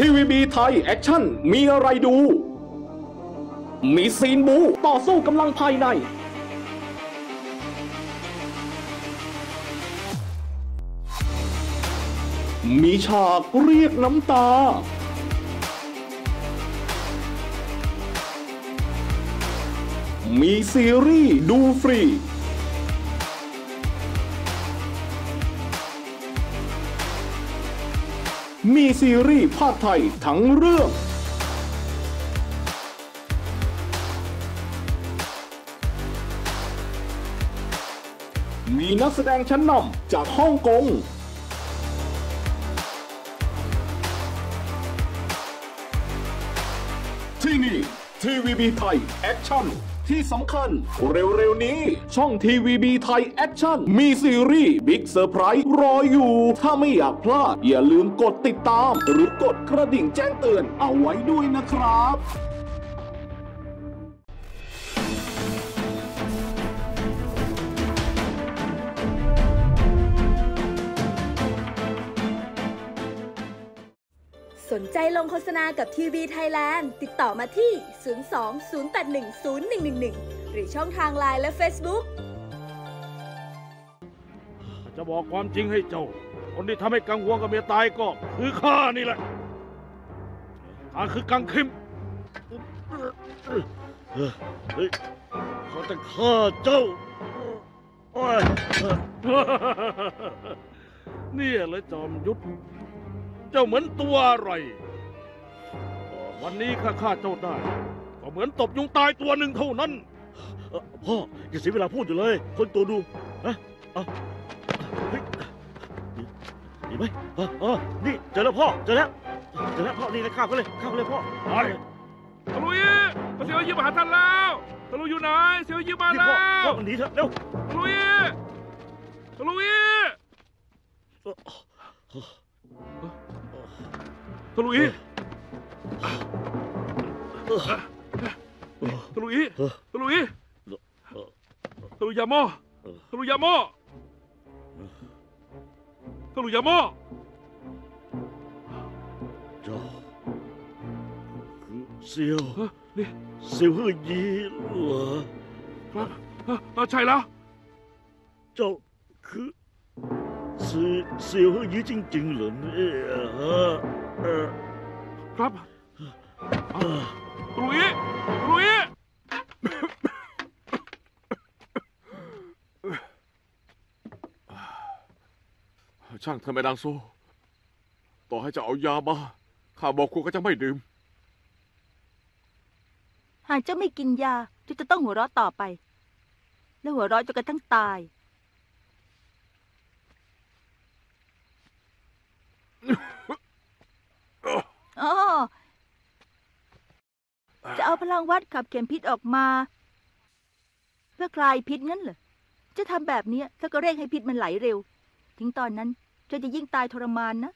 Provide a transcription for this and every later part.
TVB Thai Action มีอะไรดู มีซีนบู๊ต่อสู้กำลังภายใน มีฉากเรียกน้ำตา มีซีรีส์ดูฟรี มีซีรีส์พากย์ไทยทั้งเรื่อง มีนักแสดงชั้นนำจากฮ่องกง ที่นี่ TVB Thai Action ที่สำคัญ เร็วๆนี้ ช่อง TVB Thai Action มีซีรีส์ big surprise รออยู่ ถ้าไม่อยากพลาด อย่าลืมกดติดตาม หรือกดกระดิ่งแจ้งเตือนเอาไว้ด้วยนะครับ สนใจลงโฆษณากับทีวีไทยแลนด์ ติดต่อมาที่ 02-081-0111 หรือช่องทางไลน์และ Facebook จะบอกความจริงให้เจ้า คนที่ทำให้กังวลกับเมียตายก็คือข้านี่แหละข้าคือกังคิมเขาจะฆ่าเจ้าเนี่ยเลยจอมยุทธ เจ้าเหมือนตัวอะไร วันนี้ข้าฆ่าเจ้าได้ ก็เหมือนตบยุงตายตัวหนึ่งเท่านั้น เอ่อพ่ออย่าเสียเวลาพูดอยู่เลย คนตัวดูนะเอาเฮ้ยดีดีไหมเออเออนี่เจอแล้วพ่อเจอแล้วเจอแล้วพ่อนี่เลยข้ามกันเลยข้ามกันเลยพ่อไป ตะลุยมาเสียวยืมมาหาท่านแล้วตะลุยอยู่ไหนเสียวยืมมานี่แล้พ่อวพ่อมันหนีเถอะเร็วตะลุยตะลุยตะลุ ยตะลุยตะลุยตะลุยยาโมตะลุยยาโมตะลุยยาโมเจ้าคือ เซียวเฮ้ยนี่เซียวเฮอยีเหรอครับเอ้อเอ้อใช่แล้วเจ้าคือเซีเซียวเฮอยีจริงๆเหรอเนี่ยฮะเออครับเออตะลุยตะลุยช่างเธอไม่นางโซ ต่อให้จะเอายามา ข้าบอกคุณก็จะไม่ดื่ม หากเจ้าไม่กินยาเจ้าจะต้องหัวเราะต่อไป และหัวเราะจนกระทั่งตาย อ๋อ จะเอาพ ลังวัดขับเข็มพิษออกมา เพื่อคลายพิษงั้นเหรอจะทำแบบนี้ถ้าก็เร่งให้พิษมันไหลเร็ว ถึงตอนนั้นเจ้าจะยิ่งตายทรมานนะ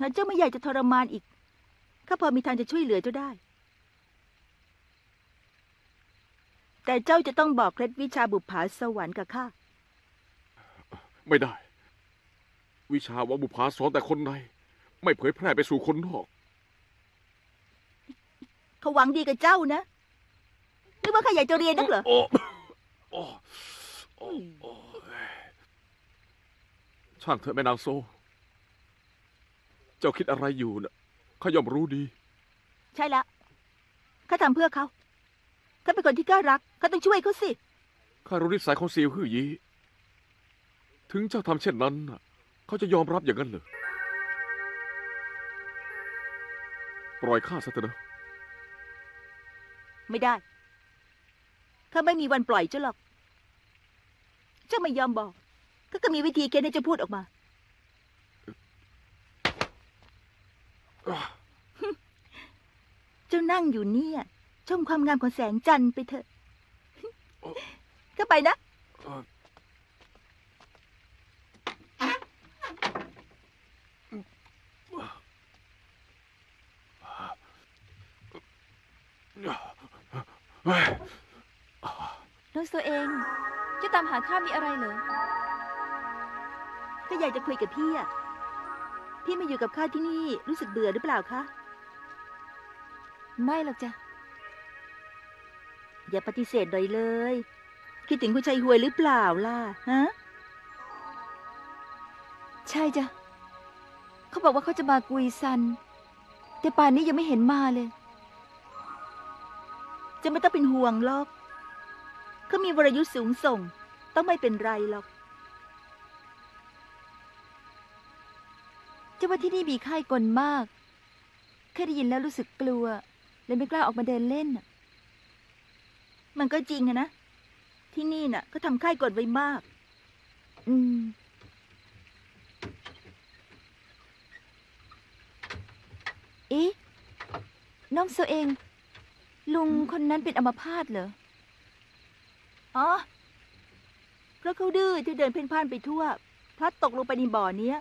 หากเจ้าไม่อยากจะทรมานอีกข้าพอมีทางจะช่วยเหลือเจ้าได้ แต่เจ้าจะต้องบอกเคล็ดวิชาบุปผาสวรรค์กับข้า ไม่ได้ วิชาว่าบุพาสอนแต่คนใน ไม่เผยแพร่ไปสู่คนนอก เขาหวังดีกับเจ้านะนึกว่าข้าอยากจะเรียนนักเหรอ โอ้โอ้โอ้โอ้ช่างเถอะแม่นางโซ เจ้าคิดอะไรอยู่นะข้าย่อมรู้ดี ใช่แล้วข้าทำเพื่อเขาข้าเป็นคนที่กล้ารักข้าต้องช่วยเขาสิ ข้ารู้นิสัยของซีลฮื่อยี ถึงเจ้าทำเช่นนั้นน่ะเขาจะยอมรับอย่างนั้นเหรอ ปล่อยข้าซะเถอะนะ ไม่ได้ข้าไม่มีวันปล่อยเจ้าหรอก เจ้าไม่ยอมบอกข้าก็มีวิธีเค้นให้เจ้าพูดออกมา เจ้านั่งอยู่เนี่ย ชมความงามของแสงจันทร์ไปเถอะก็ไปนะ น้องโซเองจ้าตามหาข้ามีอะไรเหรอก็อยากจะคุยกับพี่อะพี่มาอยู่กับข้าที่นี่รู้สึกเบื่อหรือเปล่าคะ ไม่หรอกจ้ะ อย่าปฏิเสธเลยเลย คิดถึงคุณชัยหวยหรือเปล่าล่ะฮะ ใช่จ้ะ เขาบอกว่าเขาจะมากุยซัน แต่ป่านนี้ยังไม่เห็นมาเลย จะไม่ต้องเป็นห่วงหรอกเขามีวรยุทธ์สูงส่ง ต้องไม่เป็นไรหรอกจะว่าที่นี่มีค่ายกลมากแค่ได้ยินแล้วรู้สึกกลัว เลยไม่กล้าออกมาเดินเล่นน่ะมันก็จริงอะนะ ที่นี่น่ะก็ทำค่ายกดไว้มาก อืม เอ๊ะน้องโซเอง ลุงคนนั้นเป็นอัมพาตเหรอ อ๋อ เพราะเขาดื้อที่เดินเพ่นพ่านไปทั่ว พลัดตกลงไปในบ่อเนี้ย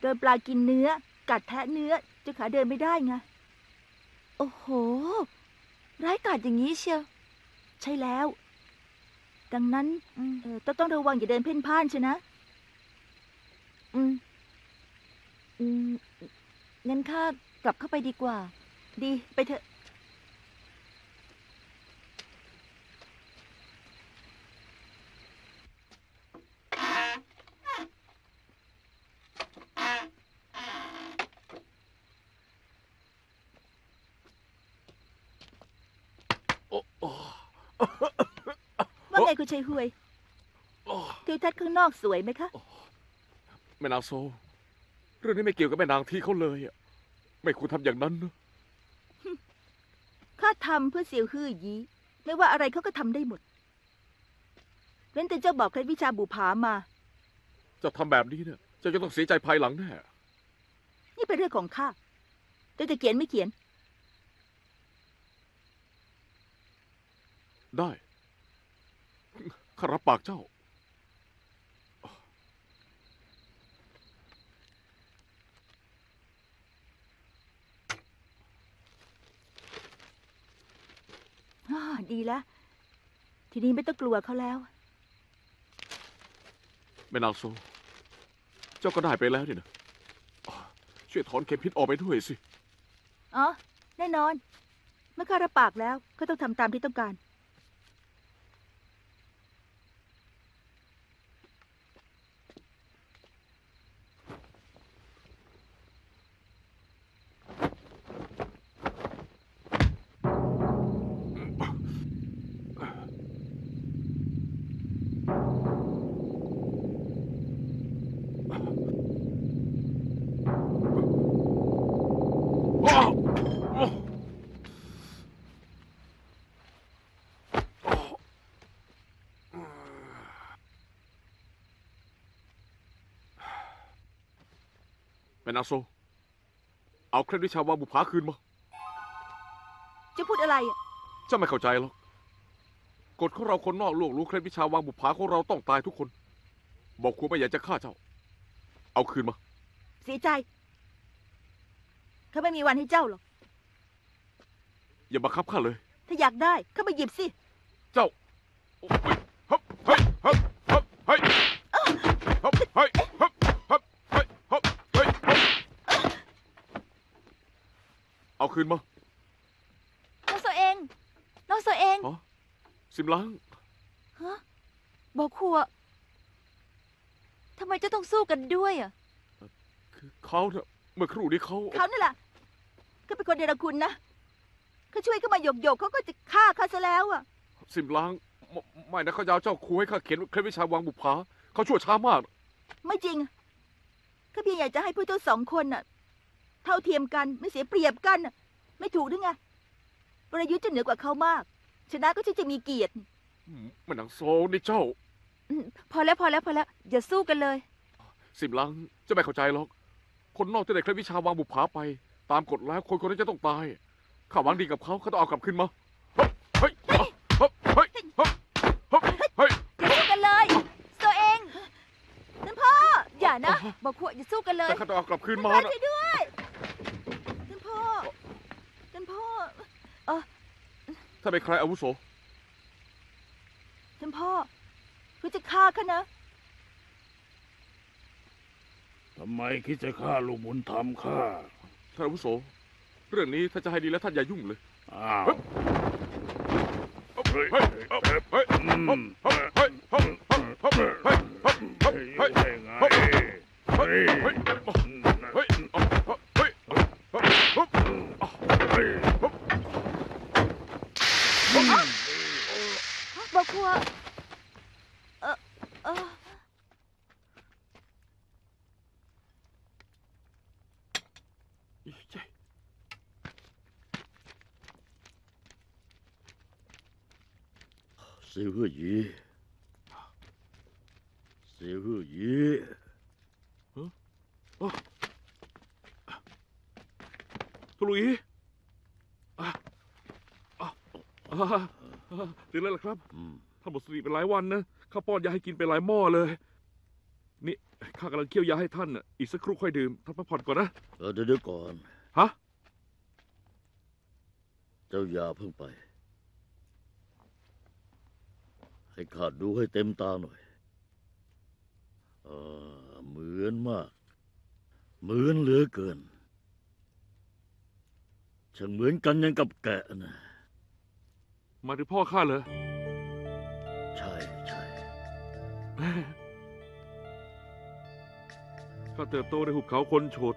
โดนปลากินเนื้อ กัดแทะเนื้อจนขาเดินไม่ได้ไง โอ้โห ร้ายกาจอย่างนี้เชียว ใช่แล้ว ดังนั้นเออต้องต้องระวังอย่าเดินเพ่นพ่านใช่นะ อืม อืม งั้นข้ากลับเข้าไปดีกว่า ดี ไปเถอะ โอ้โอ้ ว่าไง คุณชัยหวยโอ้ทิวทัศน์ข้างนอกสวยไหมคะ แม่นางโซ เรื่องนี้ไม่เกี่ยวกับแม่นางที่เขาเลยอะไม่ควรทำอย่างนั้นนะข้าทำเพื่อเสียวฮื่อยีไม่ว่าอะไรเขาก็ทำได้หมดเว้นแต่เจ้าบอกเคล็ดวิชาบุผามาเจะทำแบบนี้เนี่ยเจะจะต้องเสียใจภายหลังแน่ นี่เป็นเรื่องของข้าเจ้าจะเขียนไม่เขียน ได้ ข้ารับปากเจ้าอ่าดีแล้ว ทีนี้ไม่ต้องกลัวเขาแล้ว แม่นางโซ เจ้าก็ได้ไปแล้วนี่นะอ่าช่วยถอนเข็มพิษออกไปด้วยสิ อ๋อ แน่นอน เมื่อข้ารับปากแล้ว ก็ต้องทำตามที่ต้องการ นางโซ เอาเคล็ดวิชาวางบุภาคืนมา จะพูดอะไรอะเจ้าไม่เข้าใจหรอกกฎของเราคนนอกล่วงรู้เคล็ดวิชาวางบุภาของเราต้องตายทุกคน บอกครูไม่อยากจะฆ่าเจ้า เอาคืนมา เสียใจข้าไม่มีวันให้เจ้าหรอก อย่าบังคับข้าเลย ถ้าอยากได้ข้ามาหยิบสิ เจ้าฮึบเฮ้ยฮึบฮึบเฮ้ยฮึบเฮ้ยฮึบฮึบเฮ้ยฮึบเฮ้ยฮึบเอา คืนมาน้องโซเองน้องโซเองอ๋อสิมล้างฮะบอกครัวทำไมจะต้องสู้กันด้วยอะคือเขาเนี่ยเมื่อครู่นี้เขาเขานั่นแหละก็เป็นคนเดรัจคุณนะเขาช่วยเข้ามาหยกหยกๆเขาก็จะฆ่าข้าซะแล้วอะ สิมล้างไม่ไม่นะเขายาวเจ้าครูให้ข้าเขียนเคล็ดวิชาวางบุภาเขาชั่วช้ามาก ไม่จริงอะข้าเพียงอยากจะให้พวกเจ้าสองคนน่ะ เท่าเทียมกันไม่เสียเปรียบกันน่ะ ไม่ถูกหรือไงวรยุทธ์จะเหนือกว่าเขามาก ชนะก็จะจะมีเกียรติแม่นางโซนี่เจ้า อืมพอแล้วพอแล้วพอแล้วอย่าสู้กันเลย สิมล้างเจะไม่เข้าใจหรอก คนนอกที่ได้เคล็ดวิชาวางบุภาไป ตามกฎแล้วคนคนนั้นจะต้องตาย ข้าหวังดีกับเขาเขาต้องเอากลับคืนมาเฮ้ยเฮ้ยเฮ้ยเฮ้ยเฮ้ยเฮ้ย อย่าสู้กันเลยโซเองท่านพ่ออย่านะบอกครัวอย่าสู้กันเลยแต่ข้าต้องเอากลับคืนมาท่านนะ ช่วยด้วยท่านพ่อท่าน พ่อ ถ้าเป็นใครอาวุโส ท่านพ่อคุณจะฆ่าข้านะ ทำไมคิดจะฆ่าลูกบุญธรรมข้า ท่านอาวุโส เรื่องนี้ถ้าจะให้ดีแล้วท่านอย่ายุ่งเลย อ้าวเฮ้ยเฮ้ยเฮ้ยเฮ้ยอืมเฮ้ยเฮ้ยเฮ้ยเฮ้ยเฮ้ยเฮ้ยเฮ้ยเฮ้ยได้ไงเฮ้ยเฮ้ยเฮ้ยเฮ้ยเ是鳄鱼，是鳄鱼，嗯，啊，托鲁伊。 อะอะตื่นแล้วเหรอครับ อืมท่านหมดสติไปหลายวันนะ ข้าป้อนยาให้กินไปหลายหม้อเลย นี่ข้ากำลังเคี่ยวยาให้ท่านน่ะอีกสักครู่ค่อยดื่ม ท่านพักผ่อนก่อนนะ เออเดี๋ยวเดี๋ยวก่อน ฮะ เจ้าอย่าเพิ่งไป ให้ข้าดูให้เต็มตาหน่อยเออเหมือนมาก เหมือนเหลือเกินช่างเหมือนกันอยังกับแกะนะ มาถึงพ่อข้าเหรอ ใช่ใช่ข้าเติบโตในหุบเขาคนโฉด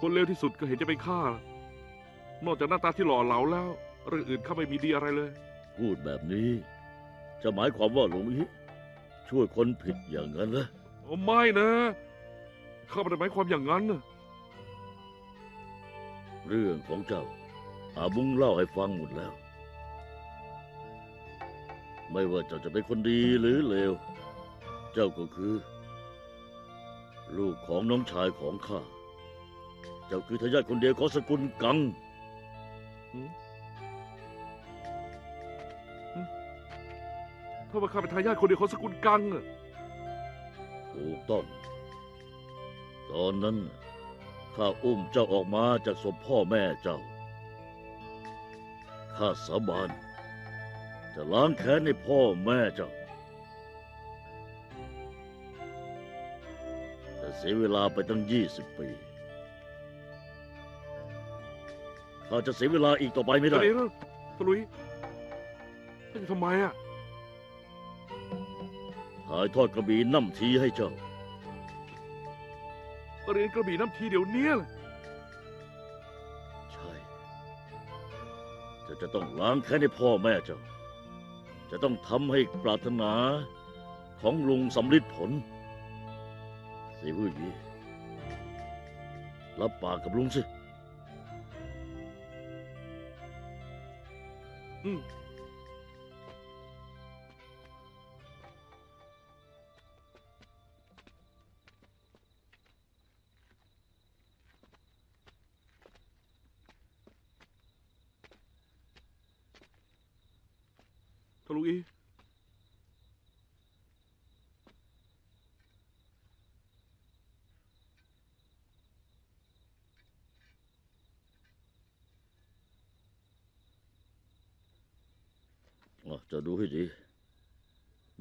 คนเลวที่สุดก็เห็นจะเป็นข้า นอกจากหน้าตาที่หล่อเหลาแล้ว เรื่องอื่นข้าไม่มีดีอะไรเลย พูดแบบนี้ จะหมายความว่าหลวงอีช่วยคนผิดอย่างนั้นเหรอโอ้ไม่นะข้าไม่ได้หมายความอย่างนั้นนะเรื่องของเจ้าอาบุงเล่าให้ฟังหมดแล้ว ไม่ว่าเจ้าจะเป็นคนดีหรือเลว เจ้าก็คือ ลูกของน้องชายของข้า เจ้าคือทายาทคนเดียวของสกุลกัง ถ้าว่าข้าเป็นทายาทคนเดียวของสกุลกังอะถูกต้อง ตอนนั้นน่ะข้าอุ้มเจ้าออกมาจากศพพ่อแม่เจ้า ข้าสาบาน จะล้างแค้นให้พ่อแม่เจ้าแต่เสียเวลาไปตั้งยี่สิบปีข้าจะเสียเวลาอีกต่อไปไม่ได้เดี๋ยวตะลุยท่านจะทำไมอะถ่ายทอดกระบี่น้ำทีให้เจ้าเรียนกระบี่น้ำทีเดี๋ยวนี้เลยใช่เจะจะต้องล้างแค้นให้พ่อแม่เจ้า จะต้องทำให้ปรารถนาของลุงสำลิดผลเสียผู้หยีรับปากกับลุงสิ อืม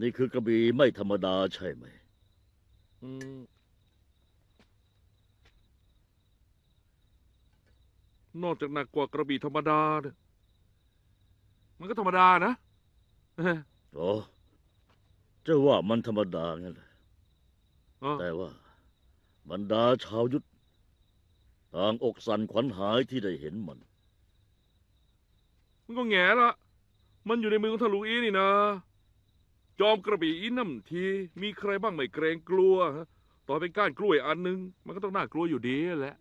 นี่คือกระบี่ไม่ธรรมดาใช่ไหม อืม นอกจากหนักกว่ากระบี่ธรรมดาเนี่ยมันก็ธรรมดานะ อ๋อเจ้าว่ามันธรรมดางั้นเหรออ๋อแต่ว่าบรรดาชาวยุทธต่างอกสั่นขวัญหายที่ได้เห็นมัน มันก็แง่ละ มันอยู่ในมือของทะลุอีนี่นะ จอมกระบี่อีน้ำที มีใครบ้างไม่เกรงกลัวฮะต่อเป็นก้านกล้วยอันหนึง มันก็ต้องน่ากลัวอยู่ดีแหละ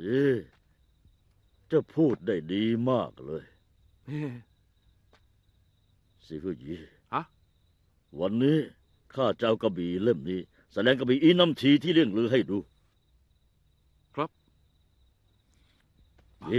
ดีเจะพูดได้ดีมากเลยสิ fuji หยีฮะ วันนี้ข้าเจ้ากระบี่เล่มนี้ แสดงกระบี่อีน้ำทีที่เรื่องลือให้ดูครับ ดี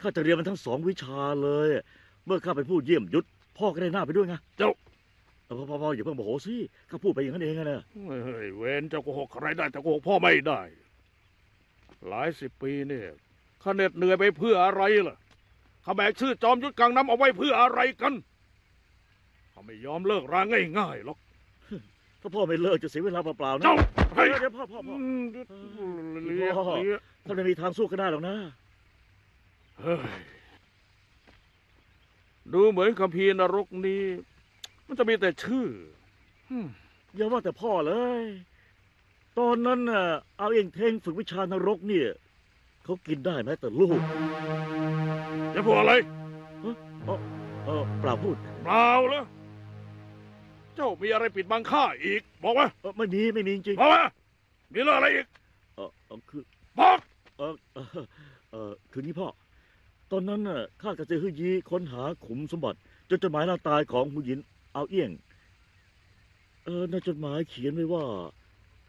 ข้าจะเรียนมันทั้งสองวิชาเลย เมื่อข้าไปพูดเยี่ยมยุทธพ่อก็ได้หน้าไปด้วยไงเจ้าเออพ่อพ่อพ่ออย่าเพิ่งโมโหสิข้าพูดไปอย่างนั้นเองอะนะเฮ้ยเวนเจ้าโกหกใครได้แต่โกหกพ่อไม่ได้ หลายสิบปีเนี่ยข้าเหน็ดเหนื่อยไปเพื่ออะไรล่ะข้าแบกชื่อจอมยุทธกังน้ำเอาไว้เพื่ออะไรกันข้าไม่ยอมเลิกราง่ายๆหรอกถ้าพ่อไม่เลิกจะเสียเวลาเปล่าๆนะเจ้าเฮ้ยเดี๋ยวเดี๋ยวพ่อพ่อพ่ออืมเลี้ยพ่อเลี้ยท่านไม่มีทางสู้กันได้หรอกนะเฮ้ย ดูเหมือนคัมภีร์นรกนี้ มันจะมีแต่ชื่ออืมอย่าว่าแต่พ่อเลย ตอนนั้นน่ะ เอาเองเทงฝึกวิชานรกเนี่ยเขากินได้แม้แต่ลูกจะพูดอะไรเออเปล่าพูดเปล่าเหรอเจ้ามีอะไรปิดบังข้าอีก บอกมาเออไม่มีไม่มีจริงบอกมามีเรื่องอะไรอีกๆเออเออคือบอกเออเออเออคือนี่พ่อ ตอนนั้นน่ะข้ากับเจฮือยีค้นหาขุมสมบัติจนจดหมายลาตายของผู้หญิงเอาเอี้ยง เออในจดหมายเขียนไว้ว่า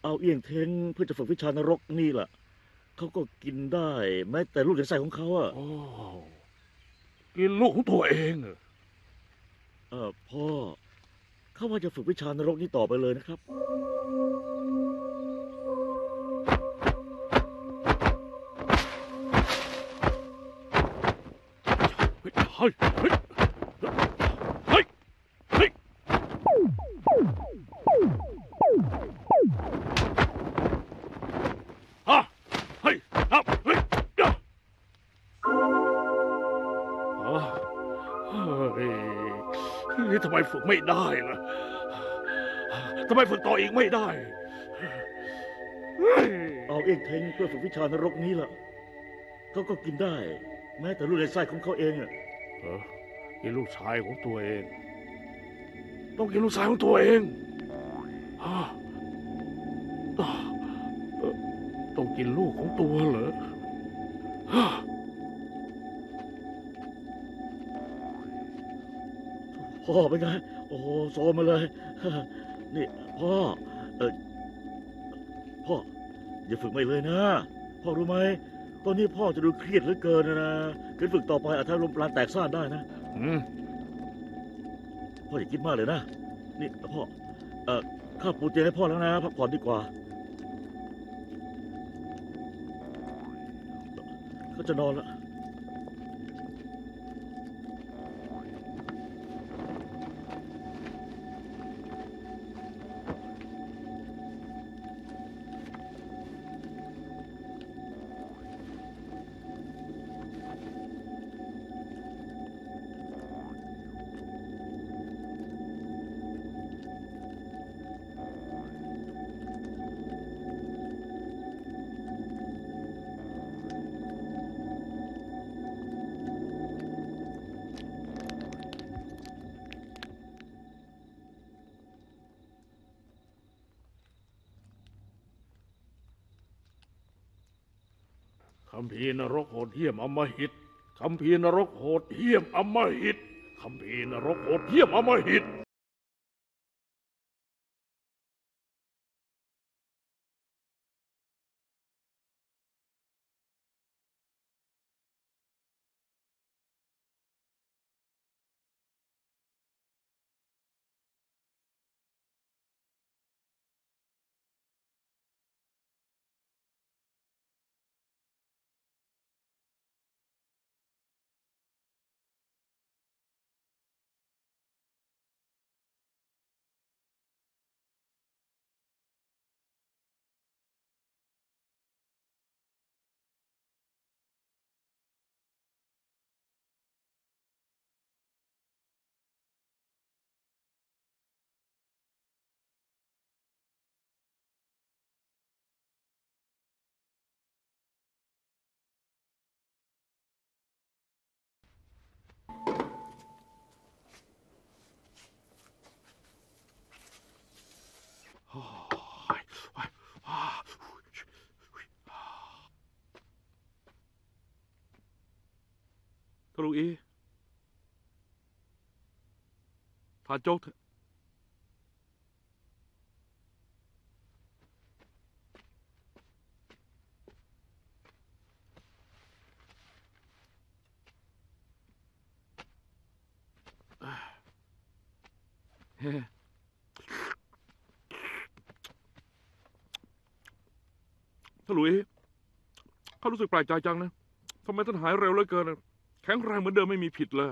เอาเอี้ยงเทงเพื่อจะฝึกวิชานรกนี่แหละเขาก็กินได้แม้แต่ลูกในไส้ของเขาอะโอ้กินลูกของตัวเองเหรอเออพ่อ เขาว่าจะฝึกวิชานรกนี้ต่อไปเลยนะครับ ทำไมฝึกไม่ได้ล่ะทำไมฝึกต่ออีกไม่ได้เอาเอี้ยงเทงเพื่อฝึกวิชานรกนี้แหละเขาก็กินได้ แม้แต่ลูกในไส้ของเขาเองอะ เออกินลูกชายของตัวเอง ต้องกินลูกชายของตัวเองต้องกินลูกของตัวเหรอพ่อเป็นไง โอ้โหโซมมาเลย นี่พ่อ เออพ่อ อย่าฝึกไม่เลยนะ พ่อรู้ไหม ตอนนี้พ่อจะดูเครียดเหลือเกินนะเกิดฝึกต่อไปอาจทำลมปราณแตกซ่านได้นะ อืมพ่ออย่าคิดมากเลยนะ นี่พ่อ เอ่อข้าปูเตียงให้พ่อแล้วนะพักผ่อนดีกว่าเขาจะนอนแล้วำพีร์นรกโหดเหี้ยมอมหิตคำพีร์นรกโหดเหี้ยมอมหิตคำพีร์นรกโหดเหี้ยมอมหิต ลุงอีทานโจ๊กเถอะเฮ้าหลุยเขารู้สึกแปลกใจจังนะทำไมท่านหายเร็วเหลือเกินอะ ข็งแรงเหมือนเดิมไม่มีผิดเลย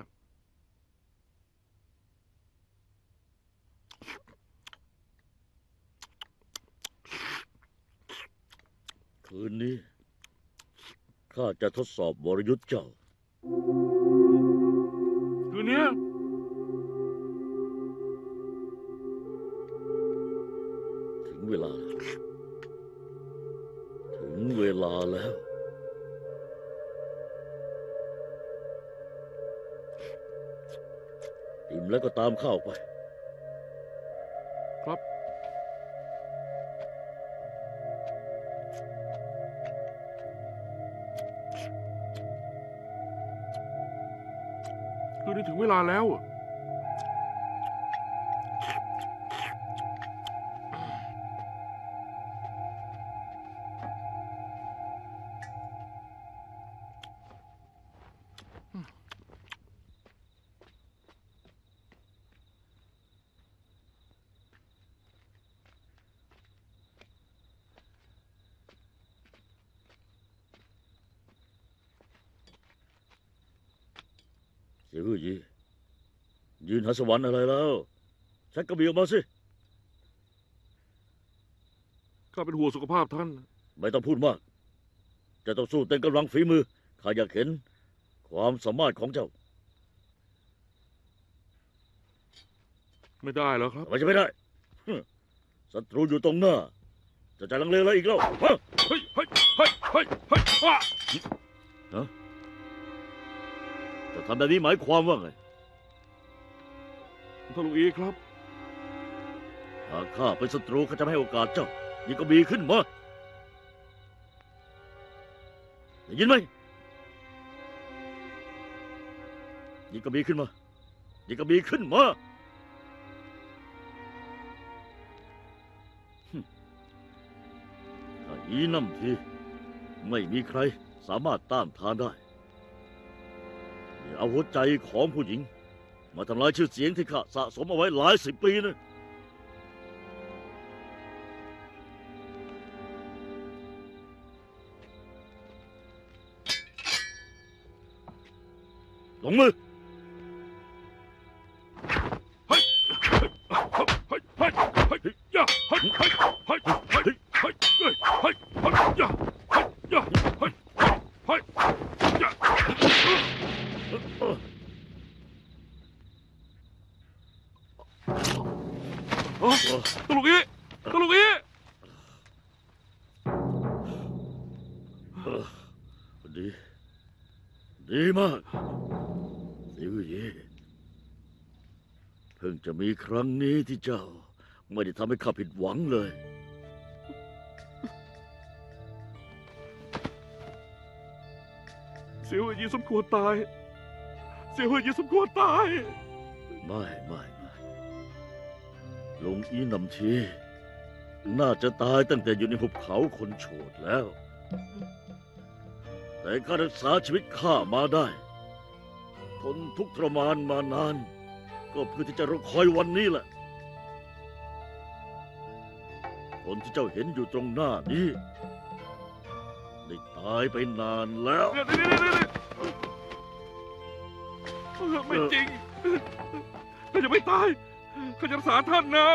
คืนนี้ ข้าจะทดสอบบรยุทธ์เจ้า คืนเนี้ แล้วก็ตามข้าไป ครับ คืนนี้ถึงเวลาแล้วอะาสวรรค์อะไรแล้วชักกระบี่ออกมาสิ ข้าเป็นห่วงสุขภาพท่าน ไม่ต้องพูดมาก จะต้องสู้เต็มกำลังฝีมือ ข้าอยากเห็น ความสามารถของเจ้าไม่ได้แล้วครับ ทำไมจะไม่ได้ฮึ่มศัตรูอยู่ตรงหน้า จะใจลังเลอะไรอีกแล้วฮะ เฮ้ยเฮ้ยเฮ้ยเฮ้ยเฮ้ยว้าจะทำแบบนี้หมายความว่าไง ท่านลุงอีครับ หากข้าเป็นศัตรูข้าจะไม่ให้โอกาสเจ้ายิงกระบี่ขึ้นมาได้ยินไหมยิงกระบี่ขึ้นมายิงกระบี่ขึ้นมาถ้าอีน้ำทีไม่มีใครสามารถต้านทานได้อย่าเอาหัวใจของผู้หญิง มาทำลายชื่อเสียงที่ข้าสะสมเอาไว้หลายสิบปีนะ มีครั้งนี้ที่เจ้า ไม่ได้ทำให้ข้าผิดหวังเลย เสียวยีสมควรตาย เสียวยีสมควรตาย ไม่ไม่ไม่ลุงอีนำชีน่าจะตายตั้งแต่อยู่ในหุบเขาคนโฉดแล้ว แต่ข้ารักษาชีวิตข้ามาได้ ทนทุกข์ทรมานมานาน ก็เพื่อที่จะรอคอยวันนี้แหละ คนที่เจ้าเห็นอยู่ตรงหน้านี้ ได้ตายไปนานแล้ว เดี๋ยวเดี๋ยวเดี๋ยวเดี๋ยวไม่จริงข้าจะไม่ตายข้าจะรักษาท่านนะ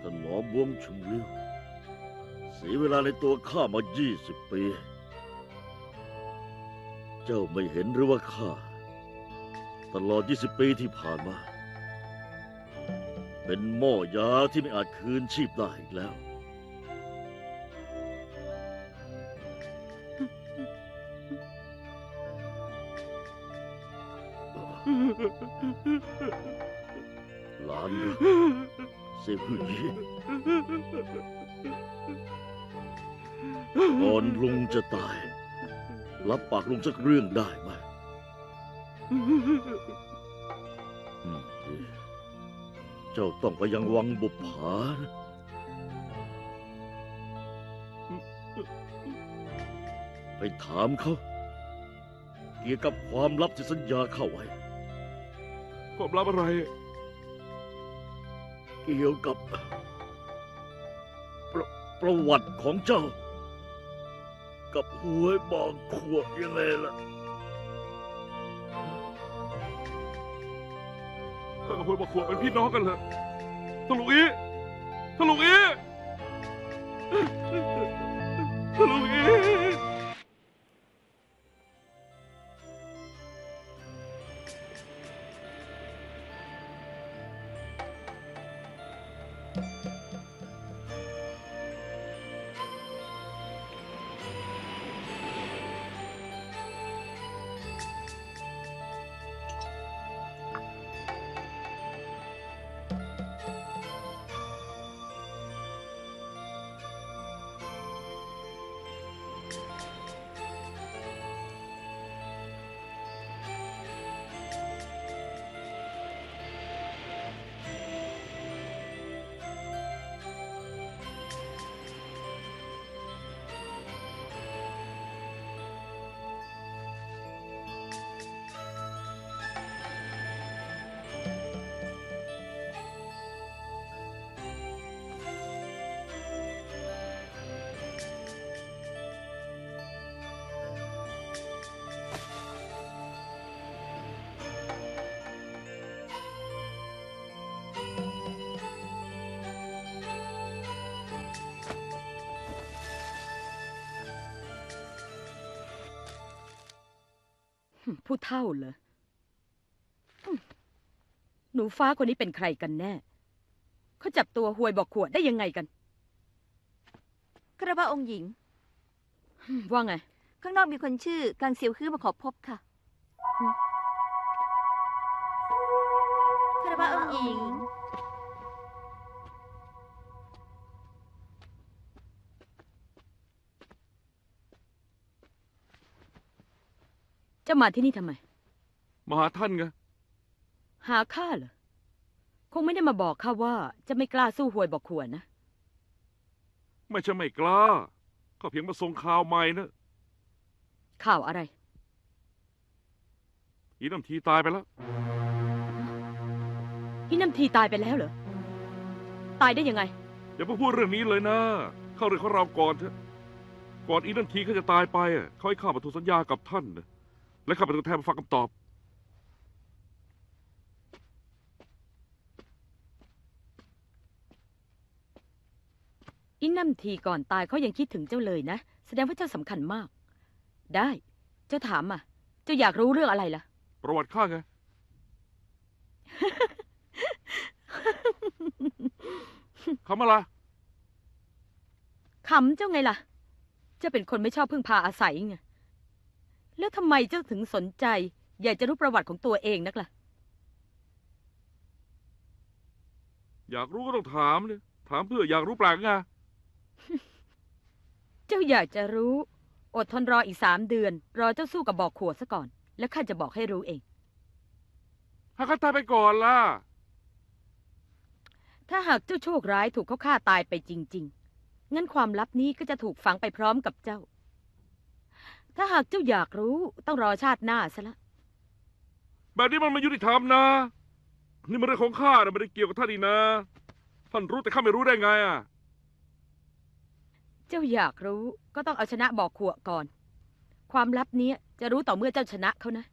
ท่านหมอบวงชุมลิวเสียเวลาในตัวข้ามา 20 ปี เจ้าไม่เห็นหรือว่าข้า ตลอด 20 ปีที่ผ่านมา เป็นหม้อยาที่ไม่อาจคืนชีพได้อีกแล้ว หลานรักเสียผู้หญิงก่อนลุงจะตาย รับปากลุงสักเรื่องได้ไหมอืมดีเจ้าต้องไปยังวังบุปผานะไปถามเขา เกี่ยวกับความลับที่สัญญาเข้าไว้ ความลับอะไร เกี่ยวกับ ประประวัติของเจ้า กับหวยบองขวบยังไงล่ะข้ากับหวยบองขวบเป็นพี่น้องกันเหรอทะลุอีทะลุอีทะลุอี ผู้เท่าเหรออืมหนูฟ้าคนนี้เป็นใครกันแน่ เขาจับตัวหวยบอกขวดได้ยังไงกันคารวะองค์หญิงอืมว่าไง ข้างนอกมีคนชื่อกังเซียวคือมาขอพบค่ะคารวะองค์หญิง จะมาที่นี่ทำไม มาหาท่านไงหาข้าเหรอ คงไม่ได้มาบอกข้าว่า จะไม่กล้าสู้หวยบอกขวดนะ ไม่ใช่ไม่กล้า ก็เพียงมาส่งข่าวใหม่นะข่าวอะไร อีน้ำทีตายไปแล้ว พี่น้ำทีตายไปแล้วเหรอ ตายได้ยังไง อย่าเพิ่งพูดเรื่องนี้เลยนะ เข้าเรื่องของเราก่อนเถอะ ก่อนอีนันทีเขาจะตายไปอะเขาให้ข้ามาถูกสัญญากับท่านนะ และข้าเป็นตัวแทนมาฟังคำตอบ อินน้ำทีก่อนตายเขายังคิดถึงเจ้าเลยนะ แสดงว่าเจ้าสำคัญมาก ได้ เจ้าถามมาเจ้าอยากรู้เรื่องอะไรล่ะ ประวัติข้าไง คำอะไรขำเจ้าไงล่ะ เจ้าเป็นคนไม่ชอบพึ่งพาอาศัยไง แล้วทำไมเจ้าถึงสนใจ อยากจะรู้ประวัติของตัวเองนักล่ะ อยากรู้ก็ต้องถามเลยถามเพื่ออยากรู้แปลกไงเจ้าอยากจะรู้ อดทนรออีกสามเดือน รอเจ้าสู้กับบอกขวดซะก่อน แล้วข้าจะบอกให้รู้เองให้ข้าตายไปก่อนล่ะ ถ้าหากเจ้าโชคร้ายถูกเขาฆ่าตายไปจริง ๆ งั้นความลับนี้ก็จะถูกฝังไปพร้อมกับเจ้า ถ้าหากเจ้าอยากรู้ต้องรอชาติหน้าซะละ แบบนี้มันไม่ยุติธรรมนะ นี่มันเรื่องของข้านะไม่ได้เกี่ยวกับท่านนี่นะ ท่านรู้แต่ข้าไม่รู้ได้ไงอะ เจ้าอยากรู้ก็ต้องเอาชนะบอกขวดก่อน ความลับนี้จะรู้ต่อเมื่อเจ้าชนะเขานะ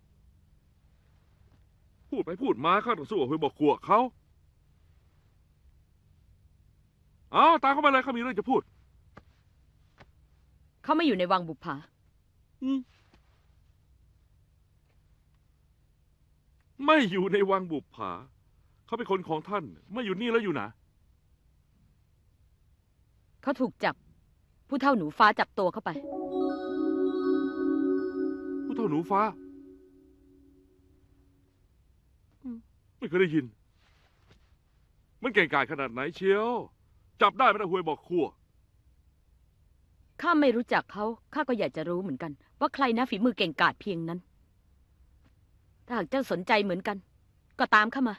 พูดไปพูดมาข้าต้องสู้กับเฮยบอกขวกเขาเอาตามเข้ามาเลยข้ามีเรื่องจะพูด เขาไม่อยู่ในวังบุปผา ไม่อยู่ในวังบุปผา เขาเป็นคนของท่าน ไม่อยู่นี่แล้วอยู่ไหนเขาถูกจับ ผู้เท่าหนูฟ้าจับตัวเข้าไป ผู้เท่าหนูฟ้าอืมไม่เคยได้ยิน มันเก่งกาจขนาดไหนเชียว จับได้ไม่ได้หวยบอกขั่ว ข้าไม่รู้จักเขา ข้าก็อยากจะรู้เหมือนกันป ว่าใครนะฝีมือเก่งกาจเพียงนั้น ถ้าหากเจ้าสนใจเหมือนกัน ก็ตามเข้ามา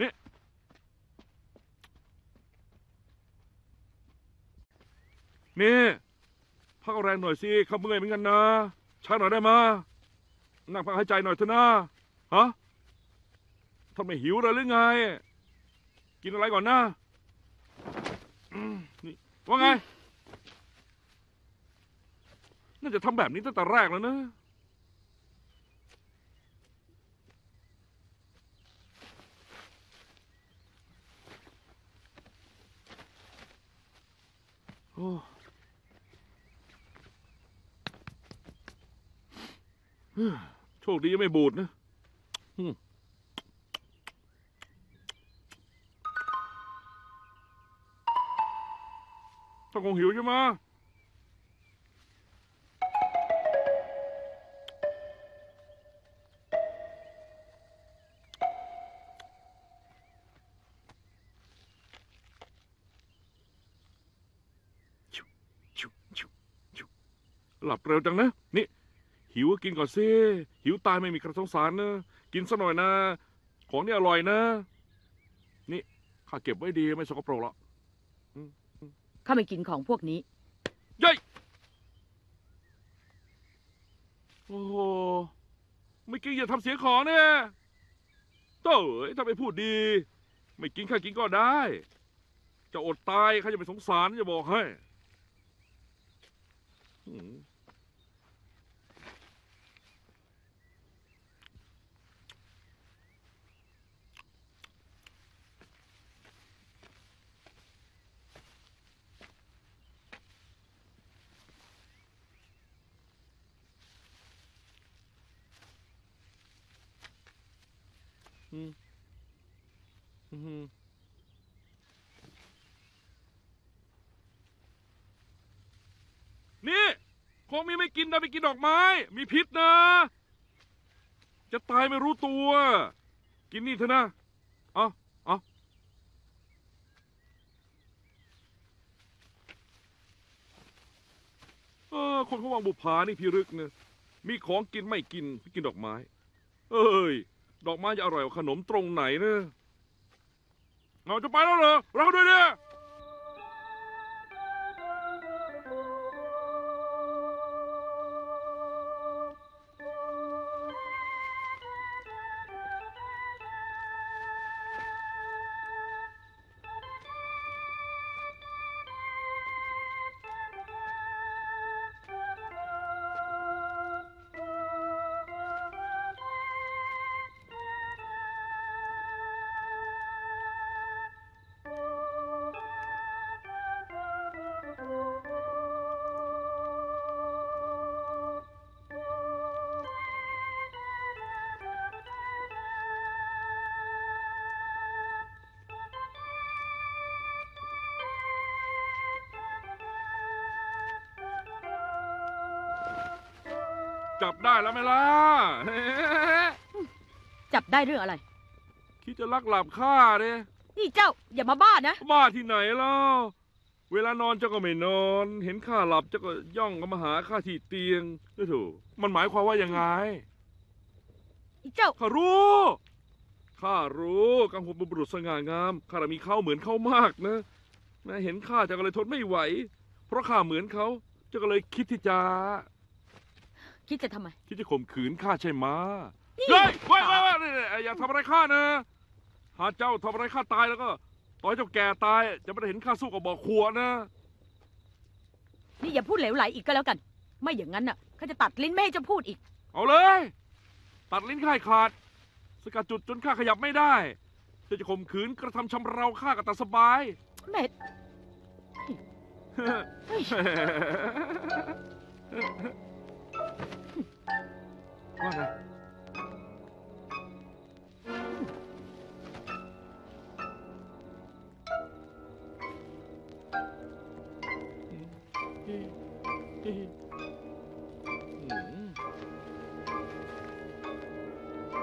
นี่พักแรงหน่อยสิข้าเมื่อยเหมือนกันนะช้าหน่อยได้มานั่งพักหายใจหน่อยเถอะนะฮะทำไมหิวเลยหรือไง กินอะไรก่อนนะนี่ว่าไง น่าจะทำแบบนี้ตั้งแต่แรกแล้วนะ โอ้โชคดียังไม่บูดนะต้องคงหิวใช่ไหม หลับเร็วจังนะ นี่ หิวก็กินก่อนสิหิวตายไม่มีกระสงสารนะ กินซะหน่อยนะ ของนี่อร่อยนะ นี่ข้าเก็บไว้ดีไม่สกปรกหรอกข้าไม่กินของพวกนี้ เย้ยโอ้โหไม่กินอย่าทำเสียของเนี่ยเต้ยถ้าไม่พูดดี ไม่กินข้ากินก็ได้ จะอดตายข้าจะไปสงสารจะบอกให้อื อืมอืมนี่คงมีไม่กินนะไปกินดอกไม้ มีพิษนะ จะตายไม่รู้ตัว กินนี่เถอะนะเอาเอาเออ คนเขาวางบุพานี่พิรึกเนะมีของกินไม่กินไปกินดอกไม้ เอ้ย ดอกไม้จะอร่อยกว่าขนมตรงไหนเนะเราจะไปแล้วเหรอเราด้วยเนี่ย จับได้แล้วไหมล่ะ จับได้เรื่องอะไร คิดจะลักหลับข้าเด้นี่เจ้า อย่ามาบ้านะ บ้าที่ไหนเล่าเวลานอนเจ้าก็ไม่นอน เห็นข้าหลับเจ้าก็ย่องก็มาหาข้าที่เตียงนี่ถูกมันหมายความว่ายังไงนี่เจ้าข้ารู้ข้ารู้กังวลบุรุษสง่างามข้าน่ะมีเขาเหมือนเขามากนะแม่เห็นข้าเจ้าก็เลยทนไม่ไหว เพราะข้าเหมือนเขาเจ้าก็เลยคิดที่จะ คิดจะทำไม คิดจะข่มขืนข้าใช่ไหมะนี่ เฮ้ยไว้ไว้ไว้นี่ๆอย่าทำอะไรข้านะ หากเจ้าทำอะไรข้าตายแล้วก็ต่อยเจ้าแก่ตาย จะไม่ได้เห็นข้าสู้กับบอกขัวนะ นี่อย่าพูดเหลวไหลอีกก็แล้วกัน ไม่อย่างนั้นน่ะข้าจะตัดลิ้นไม่ให้เจ้าพูดอีก เอาเลย ตัดลิ้นข้าให้ขาด สกัดจุดจนข้าขยับไม่ได้เจะจะข่มขืนกระทำชำเราข้ากับตาสบาย แม่ เฮ้ย ว่าไง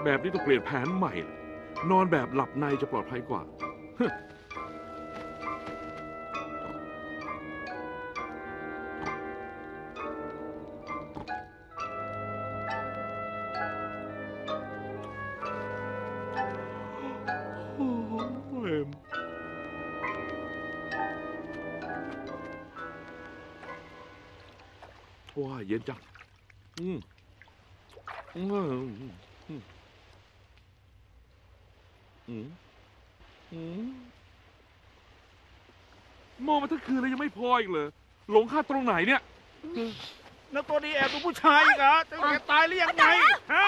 แบบนี้ต้องเปลี่ยนแผนใหม่ล่ะนอนแบบหลับในจะปลอดภัยกว่า พออีกเลยหลงค่าตรงไหนเนี่ย นักตัวนี้แอบดูผู้ชายอีกเหรอจะแกตายหรือยังไงฮะ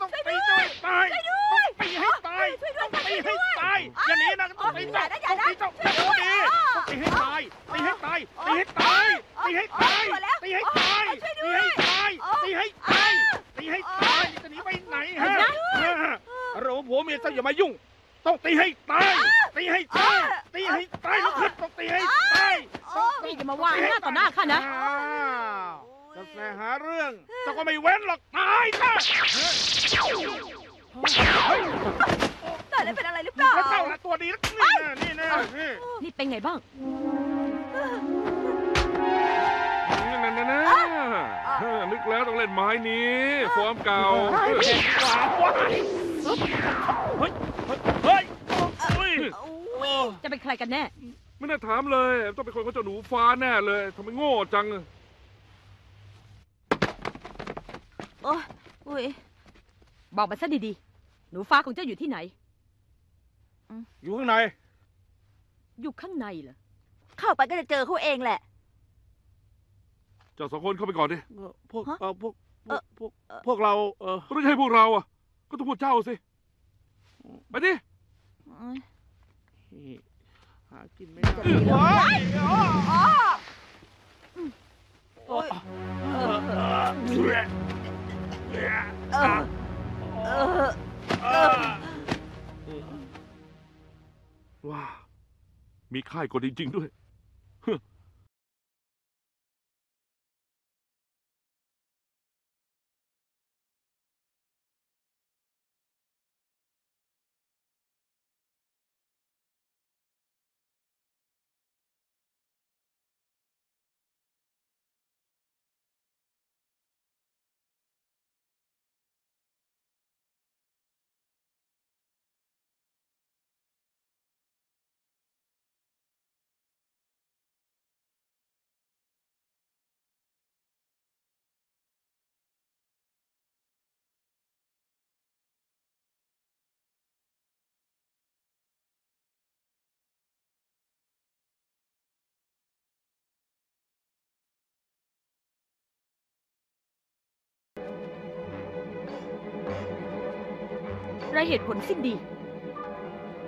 ต้องตีเจ้าให้ตายต้องตีให้ตายต้องตีให้ตายอย่าหนีนะต้องตีเจ้าต้องตีเจ้านักตัวนี้ต้องตีให้ตายตีให้ตายตีให้ตายตีให้ตายตีให้ตายตีให้ตายตีให้ตายตีให้ตายจะหนีไปไหนฮะเราผัวเมียเจ้าอย่ามายุ่ง ต้องตีให้ตายตีให้ตายตีให้ตายลุกขึ้นต้องตีให้ตายนี่จะมาวางหน้าต่อหน้าข้านะอ้าวจะแสหาเรื่องเจ้าก็ไม่เว้นหรอกตายซะตายแล้วเป็นอะไรหรือเปล่าพระเจ้าละตัวดีนะนี่นะนี่นะนี่นี่เป็นไงบ้างนั่นนะนึกแล้วต้องเล่นไม้นี้ฟอร์มเก่าเก่งกว่าว้ายเฮ้ยเฮ้ยเฮ้ยโอ้ จะเป็นใครกันแน่ ไม่น่าถามเลย ต้องเป็นคนของเจ้าหนูฟ้าแน่เลยทำไมโง่จัง โอ้ยอุ้ยบอกมาซะดีๆ หนูฟ้าของเจ้าอยู่ที่ไหน อยู่ข้างใน อยู่ข้างในเหรอ เข้าไปก็จะเจอเขาเองแหละ เจ้าสองคนเข้าไปก่อนดิเออพวกฮะเออพวกเอ่อพวกพวกเรา เออไม่ใช่พวกเราอะ ก็ต้องพวกเจ้าสิ ไปดิ หากินไม่ได้โอ้ยโอ้ยว้ามีค่ายกดจริง ๆ ด้วย เหตุผลสิ้นดี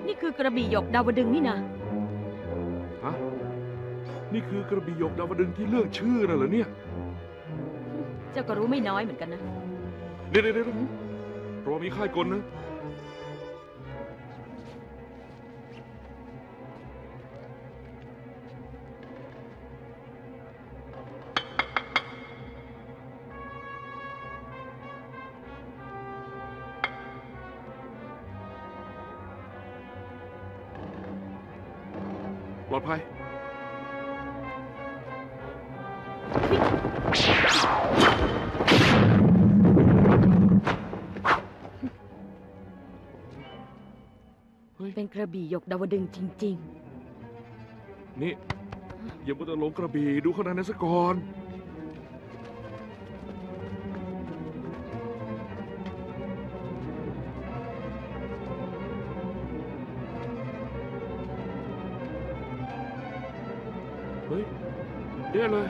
นี่คือกระบี่หยกดาวดึงนี่นะฮะนี่คือกระบี่หยกดาวดึงที่เลือกชื่อน่ะเหรอเนี่ย เจ้าก็รู้ไม่น้อยเหมือนกันนะ เดี๋ยวเดี๋ยวเดี๋ยวรอมีค่ายกลนะ กระบี่หยกดาวดึงจริง นี่ อย่ามัวแต่หลงกระบี่ดูข้างในนั้นซะก่อน เฮ้ยเด้เลย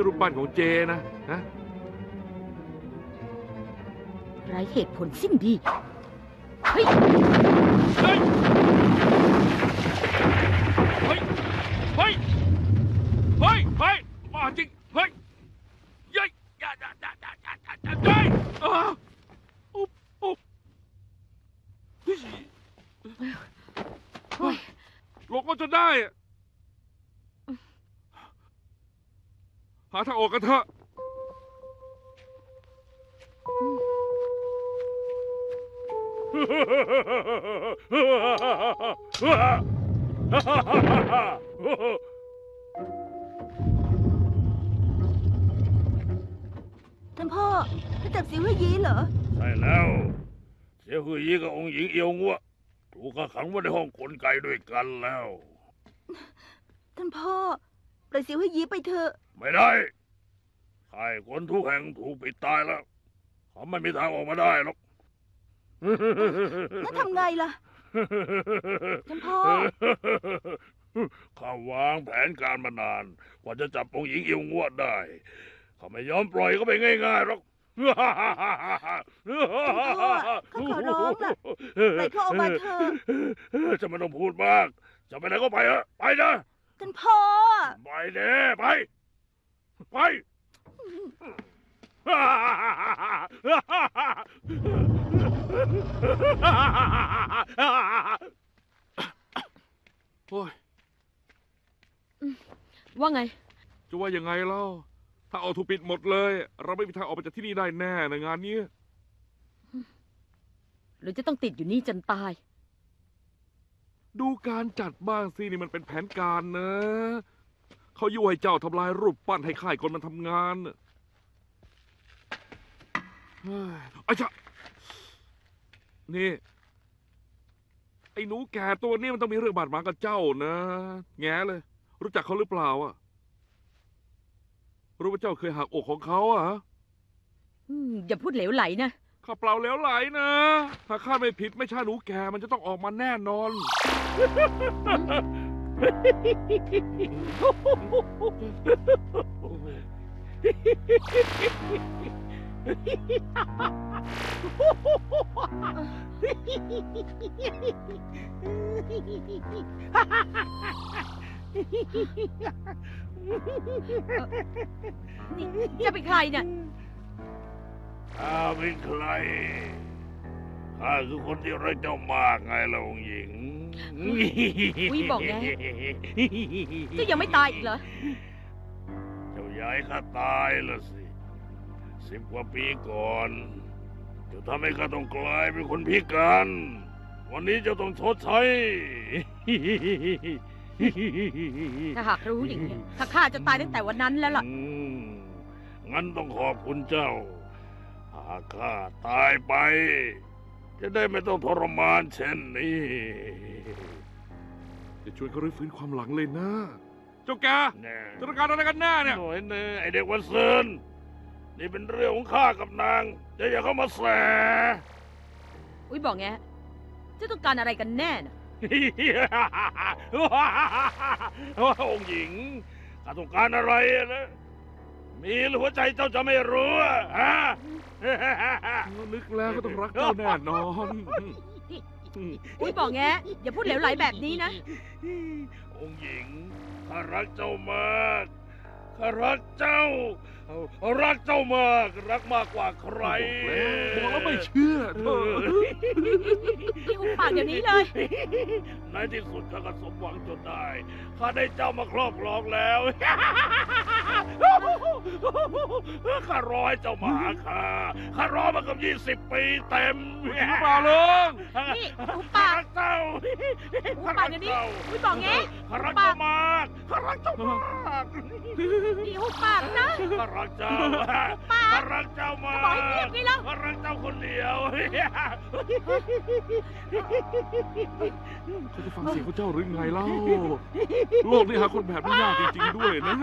ช่รูปปั้นของเจนะนะ ไร้เหตุผลสิ้นดี เฮ้ย เฮ้ย เฮ้ย เฮ้ย เฮ้ย เฮ้ย มาจริง เฮ้ยเย้ยอย่าอย่าอย่าอย่าอย่าอย่าอย่าเย้ยอ่าอุ๊บอุ๊บเฮ้ยเฮ้ยหลงก็จะได้อะหาทาง ออกกันเถอะท่านพ่อท่านจับสิวให้ยีเหรอ ใช่แล้ว เสียหุยยี่กับองค์หญิงเอียวงัวถูกขังไว้ในห้องขนไก่ด้วยกันแล้ว ท่านพ่อปล่อยสิวให้ยีไปเถอะ ไม่ได้ ค่ายคนทุกแห่งถูกปิดตายแล้ว เขาไม่มีทางออกมาได้หรอกแล้วทำไงล่ะท่านพ่อข้าวางแผนการมานาน กว่าจะจับองค์หญิงเอียวงวดได้เขาไม่ยอมปล่อยก็ไปง่ายๆหรอกข้าขอร้องล่ะปล่อยเขาออกมาเถอะจะไม่ต้องพูดมาก จะไปไหนก็ไปเถอะไปนะท่านพ่อไปเด้ไป ไป โอ้ยว่าไง จะว่ายังไงเล่า ถ้าเอาถูกปิดหมดเลย เราไม่มีทางออกไปจากที่นี่ได้แน่ในะงานนี้ หรือจะต้องติดอยู่นี่จนตาย ดูการจัดบ้างสินี่มันเป็นแผนการนะ เขายั่วให้เจ้าทำลายรูปปั้นให้ค่ายคนมันทำงานน่ะเฮ้ยไอ้ชะนี่ ไอ้หนูแก่ตัวนี้มันต้องมีเรื่องบาดหมางกับเจ้านะ แง่เลย รู้จักเขาหรือเปล่าอะ รู้ว่าเจ้าเคยหักอกของเขาอะ อืมอย่าพูดเหลวไหลนะ ข้าเปล่าแล้วไหลนะ ถ้าข้าไม่ผิดไม่ใช่หนูแก่มันจะต้องออกมาแน่นอน นี่จะเป็นใครเนี่ย ข้าเป็นใคร ข้าคือคนที่รักเจ้ามากไงล่ะองค์หญิงอุ๊ยบอกไงเจ้ายังไม่ตายอีกเหรอ เจ้าย้ายข้าตายละสิสิบกว่าปีก่อนเจะทำให้ข้าต้องกลายเป็นคนพิการ วันนี้เจ้าต้องชดใช้ ถ้าหากรู้อย่างนี้ข้าฆ่าจะตายตั้งแต่วันนั้นแล้วล่ะ อืมงั้นต้องขอบคุณเจ้า หากข้าตายไป จะได้ไม่ต้องทรมานเช่นนี้ จะชวนเขารื้อฟื้นความหลังเลยนะ เจ้าแกแน่ จะต้องการอะไรกันแน่เนี่ย หน่อยเนยไอเด็กวันเซินนี่เป็นเรื่องของข้ากับนางจะอย่าเข้ามาแส อุ้ยบอกไงเจ้าต้องการอะไรกันแน่น่ะองค์หญิงข้าต้องการอะไรอะนะมีหรือหัวใจเจ้าจะไม่รู้อะฮะ นึกแล้วก็ต้องรักเจ้าแน่นอนอุ้ยบอกแงอย่าพูดเหลวไหลแบบนี้นะ องค์หญิงข้ารักเจ้ามากข้ารักเจ้า รักเจ้ามากรักมากกว่าใครบอกแล้วไม่เชื่อเธอนี่หุบปากเดี๋ยวนี้เลย ในที่สุดข้าก็สมหวังจนได้ข้าได้เจ้ามาครอบครองแล้วข้ารอให้เจ้ามาหาข้าข้ารอมาเกับยี่สิบปีเต็มหรือเปล่าลุงนี่หุบปากข้รัเจ้าหุบปากเดี๋ยวนี้อุ้ยบอกแงข้ารักเจ้ามากข้ารักเจ้ามากนี่หุบปากนะข้ารักเจ้าข้ารักเจ้ามากบอกให้เงียบไงล่ะข้ารักเจ้าคนเดียว เขาจะฟังเสียงของเจ้าหรือไงเล่า โลกนี้หาคนแบบนี้ยากจริงๆด้วยนะ